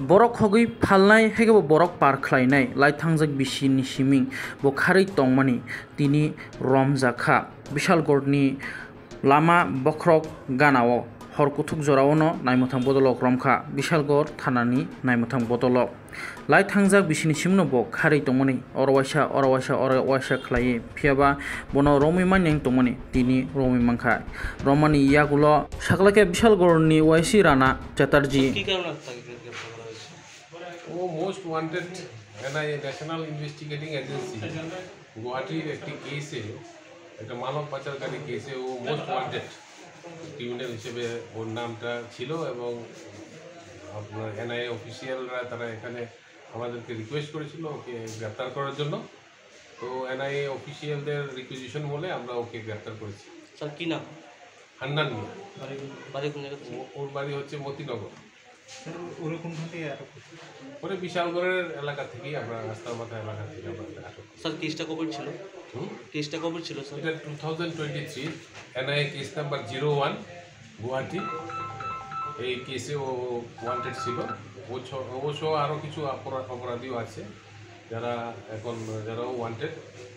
borok hogui phalnai bo borok par khlainai lai thangjak bisi ni siming bo kharui tongmani tini no naimwthang bodolok romkha bishalgor thanani naimwthang bodolok lai thangjak bisini simno bo kharui tongmani oro waisa oro waisa oro waisa khlaiui phiaba bono romui manyang tongmani tini romui mangkha romani yagulo saklake bishalgor ni waisi rana chatterjee কি কারণে তাকে গ্রেফতার করা হয়েছে ও most wanted NIA national investigating agency গুয়াহাটির একটি কেসে একটা মানব পাচারকারী কেসে ও মোস্ট ওয়ান্টেড ক্রিমিনাল হিসেবে ওর নামটা ছিল এবং আপনার এনআইএ অফিসিয়ালরা তারা এখানে আমাদেরকে রিকোয়েস্ট করেছিল ওকে গ্রেপ্তার করার জন্য তো এনআইএ অফিসিয়ালদের রিকুইজিশন বলে আমরা ওকে গ্রেপ্তার করেছি স্যার কি নাম হান্নান মিয়া ওর বাড়ি হচ্ছে মতিনগর আটক। বিশালগড়ের এলাকা থেকেই আমরা রাস্তার মাথা এলাকা থেকে আমরা আটক স্যার কেসটা কবে ছিল? হুম? কেসটা কবে ছিল স্যার? এটা two thousand twenty three NIA case number zero one Guwahati. এই কেসে ও ওয়ান্টেড ছিল। ও অবশ্য আরও কিছু অপরা- অপরাধীও আছে। যারা এখন যারা ওয়ান্টেড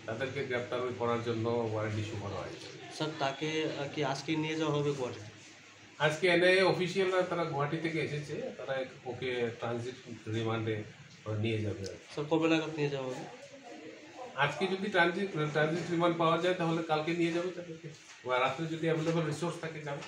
তাদেরকে গ্রেপ্তার করার জন্য ওয়ারেন্ট ইস্যু করা হয়েছে। স্যার তাকে কি আজকে নিয়ে যাওয়া হবে আজকে এনআইএ অফিসিয়ালরা তারা গুয়াহাটি থেকে এসেছে তারা ওকে ট্রানজিট রিমান্ডে নিয়ে যাবে আর কি। স্যার কবে নাগাদ নিয়ে যাওয়া হবে? আজকে যদি ট্রানজিট ট্রানজিট রিমান্ড পাওয়া যায় তাহলে কালকে নিয়ে যাবে তাদেরকে। বা রাত্রে যদি অ্যাভেলেবল রিসোর্স থাকে যাবে।